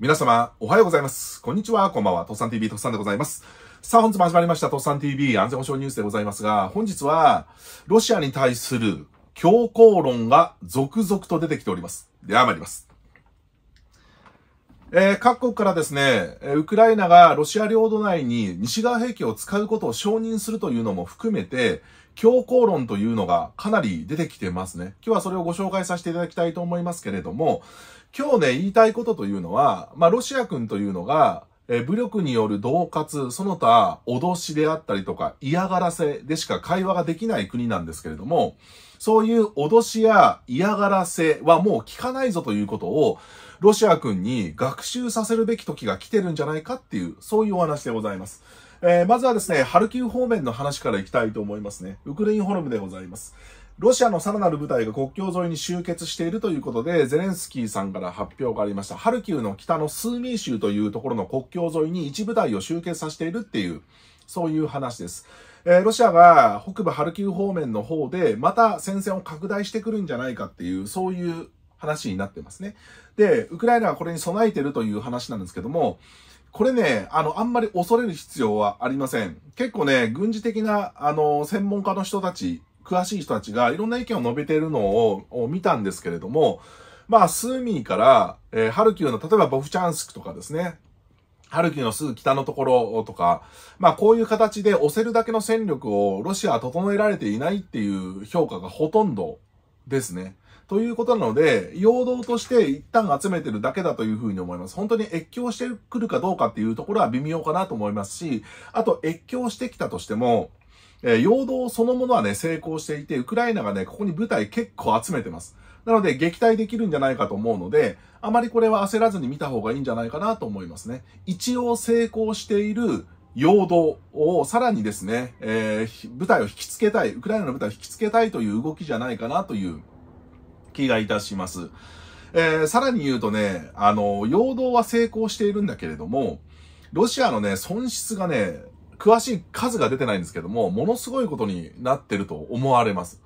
皆様、おはようございます。こんにちは、こんばんは。とっさん TV、とっさんでございます。さあ、本日始まりました、とっさん TV 安全保障ニュースでございますが、本日は、ロシアに対する強硬論が続々と出てきております。では参ります。えー各国からですね、ウクライナがロシア領土内に西側兵器を使うことを承認するというのも含めて、強硬論というのがかなり出てきてますね。今日はそれをご紹介させていただきたいと思いますけれども、今日ね、言いたいことというのは、まあ、ロシア軍というのが、え武力による恫喝、その他、脅しであったりとか、嫌がらせでしか会話ができない国なんですけれども、そういう脅しや嫌がらせはもう効かないぞということを、ロシア軍に学習させるべき時が来てるんじゃないかっていう、そういうお話でございます。えーまずはですね、ハルキウ方面の話からいきたいと思いますね。ウクレインホルムでございます。ロシアのさらなる部隊が国境沿いに集結しているということで、ゼレンスキーさんから発表がありました。ハルキウの北のスーミー州というところの国境沿いに一部隊を集結させているっていう、そういう話です。えーロシアが北部ハルキウ方面の方で、また戦線を拡大してくるんじゃないかっていう、そういう話になってますね。で、ウクライナがこれに備えてるという話なんですけども、これね、あの、あんまり恐れる必要はありません。結構ね、軍事的な、あの、専門家の人たち、詳しい人たちがいろんな意見を述べているのを見たんですけれども、まあ、スーミーから、えーハルキウの、例えばボフチャンスクとかですね、ハルキウのすぐ北のところとか、まあこういう形で押せるだけの戦力をロシアは整えられていないっていう評価がほとんどですね。ということなので、陽動として一旦集めてるだけだというふうに思います。本当に越境してくるかどうかっていうところは微妙かなと思いますし、あと越境してきたとしても、えー陽動そのものはね、成功していて、ウクライナがね、ここに部隊結構集めてます。なので、撃退できるんじゃないかと思うので、あまりこれは焦らずに見た方がいいんじゃないかなと思いますね。一応成功している陽動をさらにですね、えー部隊を引きつけたい、ウクライナの部隊を引きつけたいという動きじゃないかなという気がいたします。えーさらに言うとね、あの、陽動は成功しているんだけれども、ロシアのね、損失がね、詳しい数が出てないんですけども、ものすごいことになってると思われます。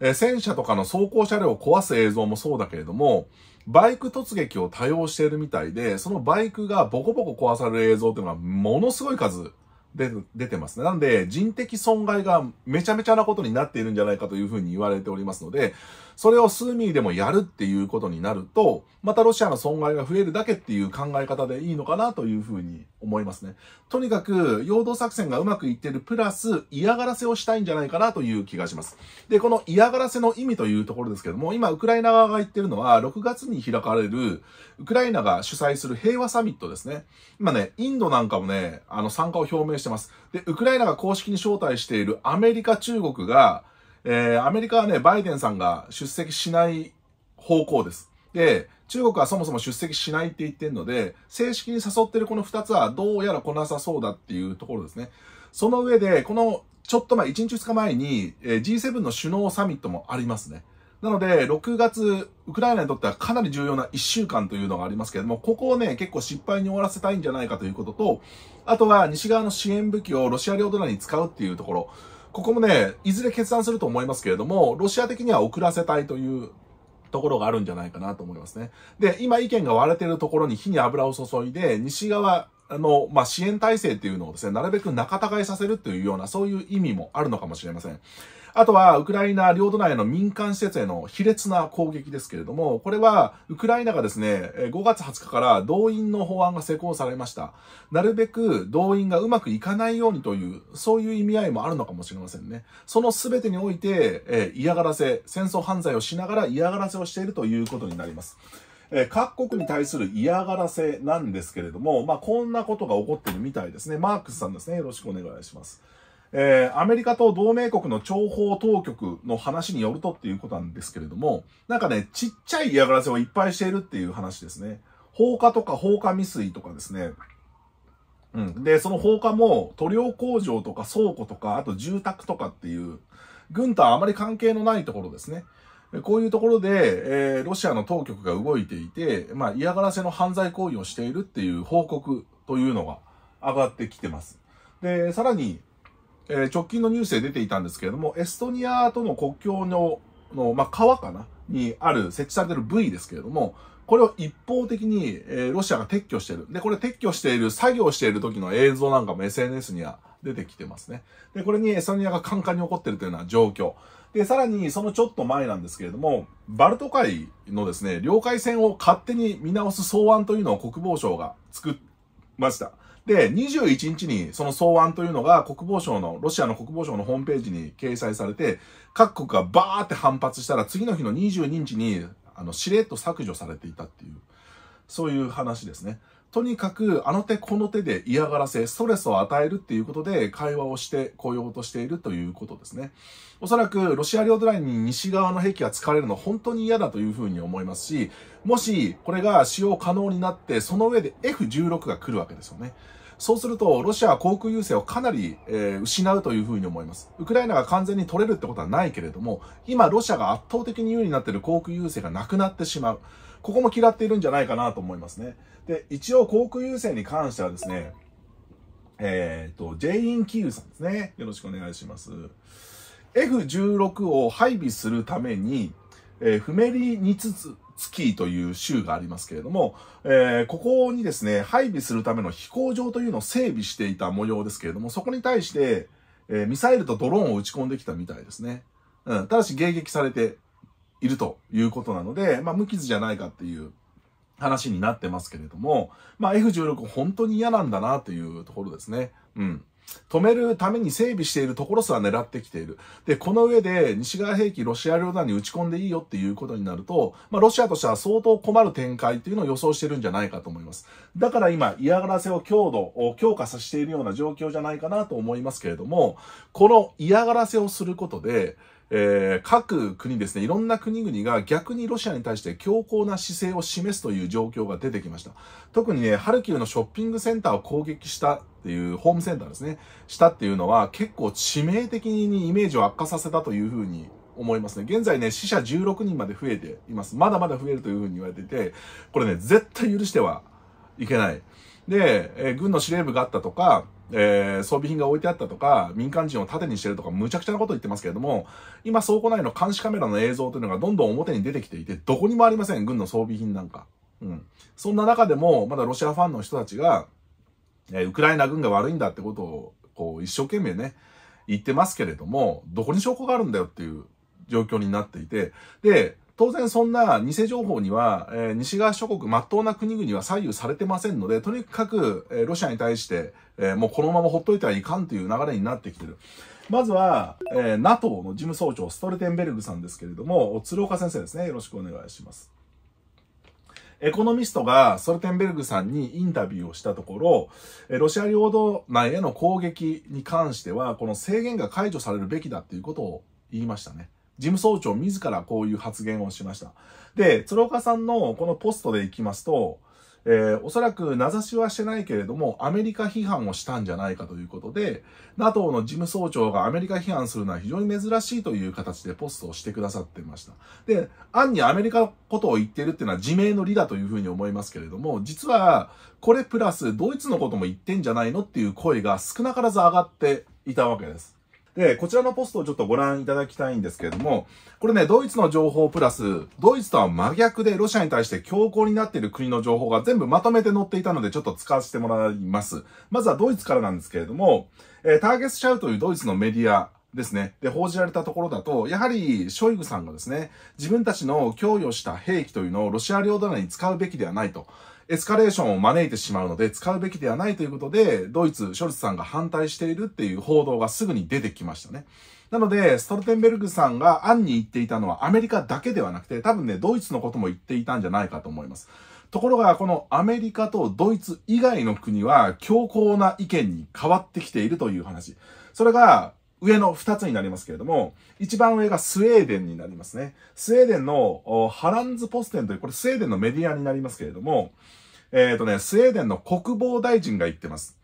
えー戦車とかの走行車両を壊す映像もそうだけれども、バイク突撃を多用しているみたいで、そのバイクがボコボコ壊される映像っていうのがものすごい数で出てますね。なんで、人的損害がめちゃめちゃなことになっているんじゃないかというふうに言われておりますので、それをスーミーでもやるっていうことになると、またロシアの損害が増えるだけっていう考え方でいいのかなというふうに思いますね。とにかく、陽動作戦がうまくいってるプラス、嫌がらせをしたいんじゃないかなという気がします。で、この嫌がらせの意味というところですけども、今、ウクライナ側が言ってるのは、6月に開かれる、ウクライナが主催する平和サミットですね。今ね、インドなんかもね、あの、参加を表明してます。で、ウクライナが公式に招待しているアメリカ、中国が、えー、アメリカはね、バイデンさんが出席しない方向です。で、中国はそもそも出席しないって言ってるので、正式に誘ってるこの二つはどうやら来なさそうだっていうところですね。その上で、このちょっと前、1日2日前に、えー G7 の首脳サミットもありますね。なので、6月、ウクライナにとってはかなり重要な1週間というのがありますけれども、ここをね、結構失敗に終わらせたいんじゃないかということと、あとは西側の支援武器をロシア領土内に使うっていうところ、ここもね、いずれ決断すると思いますけれども、ロシア的には遅らせたいというところがあるんじゃないかなと思いますね。で、今意見が割れているところに火に油を注いで、西側の、まあ、支援体制っていうのをですね、なるべく仲違いさせるというような、そういう意味もあるのかもしれません。あとは、ウクライナ領土内の民間施設への卑劣な攻撃ですけれども、これは、ウクライナがですね、5月20日から動員の法案が施行されました。なるべく動員がうまくいかないようにという、そういう意味合いもあるのかもしれませんね。その全てにおいて、嫌がらせ、戦争犯罪をしながら嫌がらせをしているということになります。各国に対する嫌がらせなんですけれども、まあ、こんなことが起こっているみたいですね。マークスさんですね。よろしくお願いします。えーアメリカと同盟国の諜報当局の話によるとっていうことなんですけれども、なんかね、ちっちゃい嫌がらせをいっぱいしているっていう話ですね。放火とか放火未遂とかですね。うん。で、その放火も塗料工場とか倉庫とか、あと住宅とかっていう、軍とはあまり関係のないところですね。こういうところで、えーロシアの当局が動いていて、まあ嫌がらせの犯罪行為をしているっていう報告というのが上がってきてます。で、さらに、えー直近のニュースで出ていたんですけれども、エストニアとの国境の、のまあ、川かな？にある、設置されている部位ですけれども、これを一方的に、えー、ロシアが撤去している。で、これ撤去している、作業している時の映像なんかも SNS には出てきてますね。で、これにエストニアがカンカンに起こっているというような状況。で、さらにそのちょっと前なんですけれども、バルト海のですね、領海線を勝手に見直す草案というのを国防省が作っました。で、21日にその草案というのが国防省の、ロシアの国防省のホームページに掲載されて、各国がバーって反発したら次の日の22日に、あの、しれっと削除されていたっていう、そういう話ですね。とにかく、あの手この手で嫌がらせ、ストレスを与えるっていうことで会話をしてこようとしているということですね。おそらく、ロシア領土内に西側の兵器が使われるの本当に嫌だというふうに思いますし、もし、これが使用可能になって、その上で F16 が来るわけですよね。そうすると、ロシアは航空優勢をかなり、えー、失うというふうに思います。ウクライナが完全に取れるってことはないけれども、今、ロシアが圧倒的に有利になっている航空優勢がなくなってしまう。ここも嫌っているんじゃないかなと思いますね。で、一応航空優勢に関してはですね、えっ、ー、と、ジェイン・キーウさんですね。よろしくお願いします。F16 を配備するために、えー、フメリニツツツキーという州がありますけれども、えー、ここにですね、配備するための飛行場というのを整備していた模様ですけれども、そこに対して、えー、ミサイルとドローンを撃ち込んできたみたいですね。うん。ただし迎撃されているということなので、まあ、無傷じゃないかっていう話になってますけれども、まあ、F16 本当に嫌なんだなというところですね。うん。止めるために整備しているところすら狙ってきている。で、この上で西側兵器ロシア領内に打ち込んでいいよっていうことになると、まあ、ロシアとしては相当困る展開っていうのを予想してるんじゃないかと思います。だから今、嫌がらせを強度を強化させているような状況じゃないかなと思いますけれども、この嫌がらせをすることで、えー、各国ですね、いろんな国々が逆にロシアに対して強硬な姿勢を示すという状況が出てきました。特にね、ハルキウのショッピングセンターを攻撃したっていう、ホームセンターですね、したっていうのは結構致命的にイメージを悪化させたというふうに思いますね。現在ね、死者16人まで増えています。まだまだ増えるというふうに言われていて、これね、絶対許してはいけない。で、えー、軍の司令部があったとか、えー、装備品が置いてあったとか、民間人を盾にしてるとか、むちゃくちゃなこと言ってますけれども、今倉庫内の監視カメラの映像というのがどんどん表に出てきていて、どこにもありません、軍の装備品なんか。うん。そんな中でも、まだロシアファンの人たちが、えー、ウクライナ軍が悪いんだってことを、こう、一生懸命ね、言ってますけれども、どこに証拠があるんだよっていう状況になっていて、で、当然そんな偽情報には、えー、西側諸国、真っ当な国々は左右されてませんので、とにかく、えー、ロシアに対して、えー、もうこのままほっといてはいかんという流れになってきてる。まずは、え、NATO の事務総長、ストルテンベルグさんですけれども、鶴岡先生ですね。よろしくお願いします。エコノミストがストルテンベルグさんにインタビューをしたところ、ロシア領土内への攻撃に関しては、この制限が解除されるべきだっていうことを言いましたね。事務総長自らこういう発言をしました。で、鶴岡さんのこのポストでいきますと、えー、おそらく名指しはしてないけれども、アメリカ批判をしたんじゃないかということで、NATO の事務総長がアメリカ批判するのは非常に珍しいという形でポストをしてくださってました。で、暗にアメリカのことを言ってるっていうのは自明の理だというふうに思いますけれども、実は、これプラスドイツのことも言ってんじゃないのっていう声が少なからず上がっていたわけです。で、こちらのポストをちょっとご覧いただきたいんですけれども、これね、ドイツの情報プラス、ドイツとは真逆でロシアに対して強硬になっている国の情報が全部まとめて載っていたので、ちょっと使わせてもらいます。まずはドイツからなんですけれども、えー、ターゲスシャウというドイツのメディア、ですね。で、報じられたところだと、やはり、ショイグさんがですね、自分たちの供与した兵器というのをロシア領土内に使うべきではないと。エスカレーションを招いてしまうので使うべきではないということで、ドイツ、ショルツさんが反対しているっていう報道がすぐに出てきましたね。なので、ストルテンベルグさんが案に言っていたのはアメリカだけではなくて、多分ね、ドイツのことも言っていたんじゃないかと思います。ところが、このアメリカとドイツ以外の国は強硬な意見に変わってきているという話。それが、上の2つになりますけれども、一番上がスウェーデンになりますね。スウェーデンのハランズポステンという、これスウェーデンのメディアになりますけれども、えっ、ー、とね、スウェーデンの国防大臣が言ってます。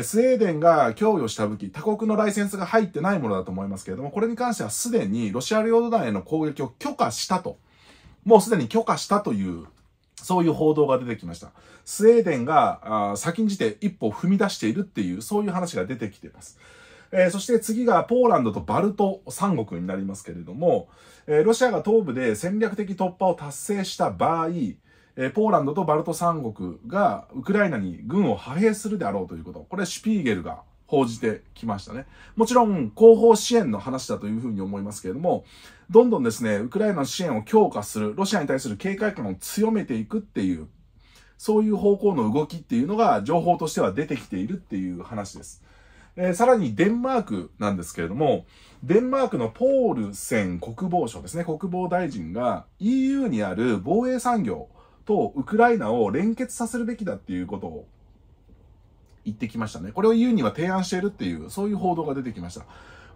スウェーデンが供与した武器、他国のライセンスが入ってないものだと思いますけれども、これに関してはすでにロシア領土内への攻撃を許可したと。もうすでに許可したという、そういう報道が出てきました。スウェーデンが先んじて一歩踏み出しているっていう、そういう話が出てきています。えー、そして次がポーランドとバルト三国になりますけれども、えー、ロシアが東部で戦略的突破を達成した場合、えポーランドとバルト三国がウクライナに軍を派兵するであろうということ。これシュピーゲルが報じてきましたね。もちろん、後方支援の話だというふうに思いますけれども、どんどんですね、ウクライナの支援を強化する、ロシアに対する警戒感を強めていくっていう、そういう方向の動きっていうのが情報としては出てきているっていう話です。えー、さらにデンマークなんですけれども、デンマークのポールセン国防省ですね、国防大臣が EU にある防衛産業とウクライナを連結させるべきだっていうことを言ってきましたね。これを EU には提案しているっていう、そういう報道が出てきました。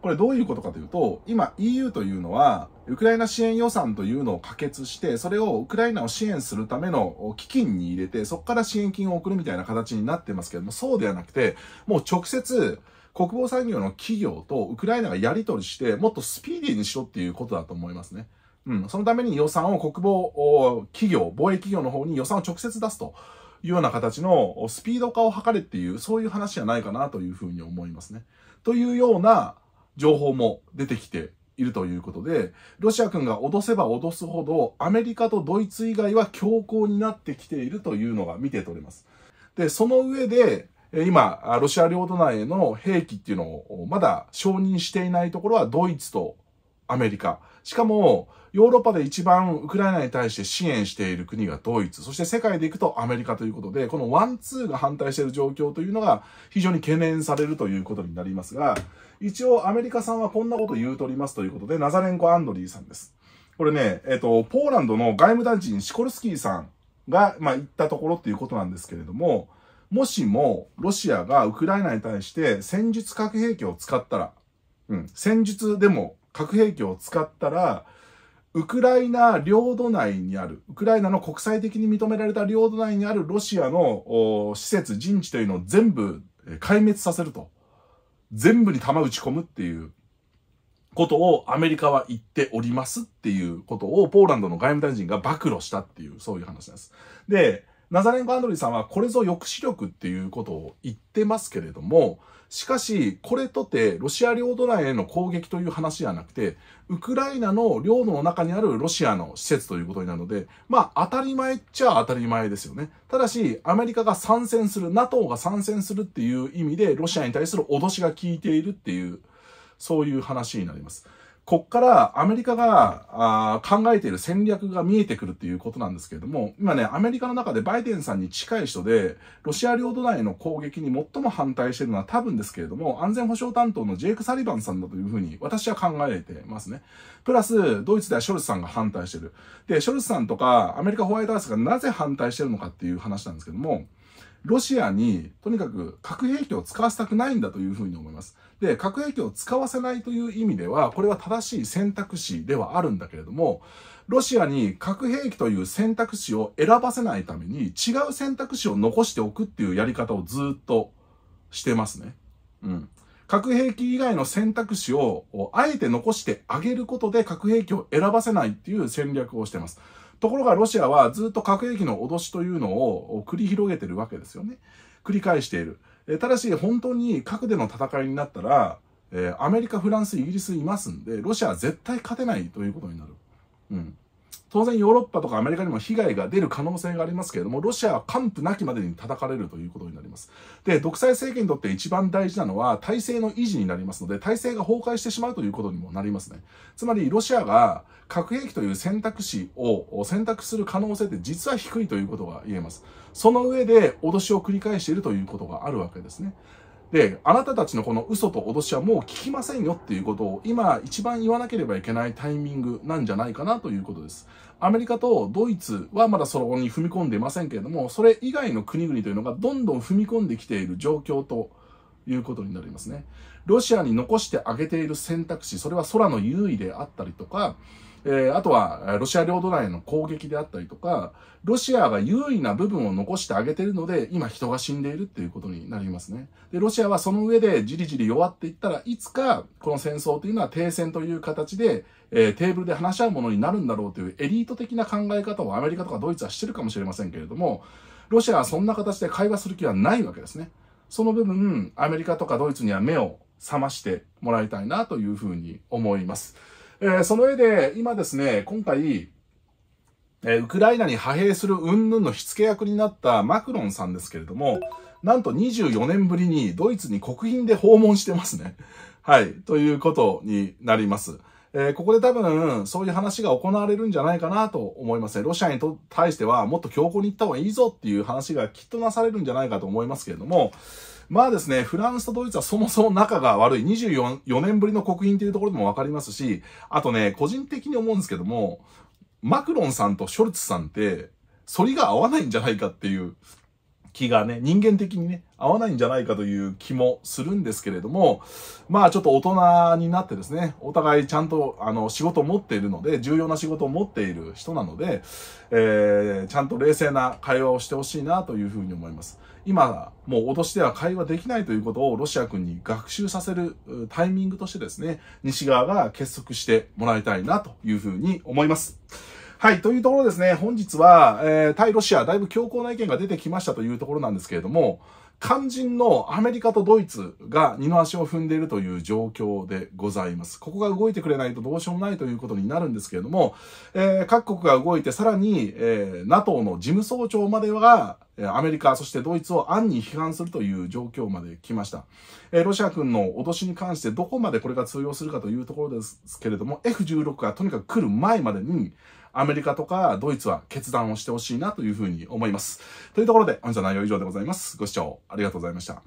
これどういうことかというと、今 EU というのは、ウクライナ支援予算というのを可決して、それをウクライナを支援するための基金に入れて、そこから支援金を送るみたいな形になってますけども、そうではなくて、もう直接、国防産業の企業とウクライナがやり取りして、もっとスピーディーにしろっていうことだと思いますね。うん。そのために予算を国防企業、防衛企業の方に予算を直接出すと。いうような形のスピード化を図れっていう、そういう話じゃないかなというふうに思いますね。というような情報も出てきているということで、ロシア軍が脅せば脅すほど、アメリカとドイツ以外は強硬になってきているというのが見て取れます。で、その上で、今、ロシア領土内への兵器っていうのをまだ承認していないところはドイツとアメリカ。しかも、ヨーロッパで一番ウクライナに対して支援している国がドイツ、そして世界で行くとアメリカということで、このワンツーが反対している状況というのが非常に懸念されるということになりますが、一応アメリカさんはこんなこと言うとりますということで、ナザレンコ・アンドリーさんです。これね、えっ、と、ポーランドの外務大臣シコルスキーさんが、まあ、言ったところっていうことなんですけれども、もしもロシアがウクライナに対して戦術核兵器を使ったら、うん、戦術でも核兵器を使ったら、ウクライナ領土内にある、ウクライナの国際的に認められた領土内にあるロシアの施設、陣地というのを全部壊滅させると。全部に弾打ち込むっていうことをアメリカは言っておりますっていうことをポーランドの外務大臣が暴露したっていう、そういう話です。で、ナザレンコ・アンドリーさんはこれぞ抑止力っていうことを言ってますけれども、しかし、これとてロシア領土内への攻撃という話ではなくて、ウクライナの領土の中にあるロシアの施設ということになるので、まあ当たり前っちゃ当たり前ですよね。ただし、アメリカが参戦する、NATO が参戦するっていう意味で、ロシアに対する脅しが効いているっていう、そういう話になります。こっからアメリカがあ考えている戦略が見えてくるっていうことなんですけれども、今ね、アメリカの中でバイデンさんに近い人で、ロシア領土内の攻撃に最も反対しているのは多分ですけれども、安全保障担当のジェイク・サリバンさんだというふうに私は考えてますね。プラス、ドイツではショルツさんが反対してる。で、ショルツさんとかアメリカホワイトハウスがなぜ反対してるのかっていう話なんですけども、ロシアにとにかく核兵器を使わせたくないんだというふうに思います。で、核兵器を使わせないという意味では、これは正しい選択肢ではあるんだけれども、ロシアに核兵器という選択肢を選ばせないために違う選択肢を残しておくっていうやり方をずっとしてますね。うん。核兵器以外の選択肢をあえて残してあげることで核兵器を選ばせないっていう戦略をしてます。ところがロシアはずっと核兵器の脅しというのを繰り広げてるわけですよね。繰り返している。えただし、本当に核での戦いになったら、え、アメリカ、フランス、イギリスいますんで、ロシアは絶対勝てないということになる。うん。当然ヨーロッパとかアメリカにも被害が出る可能性がありますけれども、ロシアは完膚なきまでに叩かれるということになります。で、独裁政権にとって一番大事なのは体制の維持になりますので、体制が崩壊してしまうということにもなりますね。つまり、ロシアが核兵器という選択肢を選択する可能性って実は低いということが言えます。その上で脅しを繰り返しているということがあるわけですね。で、あなたたちのこの嘘と脅しはもう聞きませんよっていうことを今一番言わなければいけないタイミングなんじゃないかなということです。アメリカとドイツはまだそこに踏み込んでいませんけれども、それ以外の国々というのがどんどん踏み込んできている状況ということになりますね。ロシアに残してあげている選択肢、それは空の優位であったりとか、えー、あとは、ロシア領土内の攻撃であったりとか、ロシアが優位な部分を残してあげてるので、今人が死んでいるっていうことになりますね。で、ロシアはその上でじりじり弱っていったらいつか、この戦争というのは停戦という形で、えー、テーブルで話し合うものになるんだろうというエリート的な考え方をアメリカとかドイツはしてるかもしれませんけれども、ロシアはそんな形で会話する気はないわけですね。その部分、アメリカとかドイツには目を覚ましてもらいたいなというふうに思います。えー、その上で、今ですね、今回、えウクライナに派兵する云々の火付け役になったマクロンさんですけれども、なんと24年ぶりにドイツに国賓で訪問してますね。はい。ということになります。えー、ここで多分、そういう話が行われるんじゃないかなと思いますね。ロシアに対しては、もっと強硬に行った方がいいぞっていう話がきっとなされるんじゃないかと思いますけれども、まあですね、フランスとドイツはそもそも仲が悪い。24 4年ぶりの国賓というところでもわかりますし、あとね、個人的に思うんですけども、マクロンさんとショルツさんって、反りが合わないんじゃないかっていう気がね、人間的にね、合わないんじゃないかという気もするんですけれども、まあちょっと大人になってですね、お互いちゃんとあの仕事を持っているので、重要な仕事を持っている人なので、えー、ちゃんと冷静な会話をしてほしいなというふうに思います。今、もう脅しでは会話できないということをロシア軍に学習させるタイミングとしてですね、西側が結束してもらいたいなというふうに思います。はい、というところですね、本日は、えー、対ロシア、だいぶ強硬な意見が出てきましたというところなんですけれども、肝心のアメリカとドイツが二の足を踏んでいるという状況でございます。ここが動いてくれないとどうしようもないということになるんですけれども、えー、各国が動いてさらに、えー、NATO の事務総長までは、アメリカ、そしてドイツを暗に批判するという状況まで来ました。えー、ロシア軍の脅しに関してどこまでこれが通用するかというところですけれども、F16 がとにかく来る前までに、アメリカとかドイツは決断をしてほしいなというふうに思います。というところで、本日の内容は以上でございます。ご視聴ありがとうございました。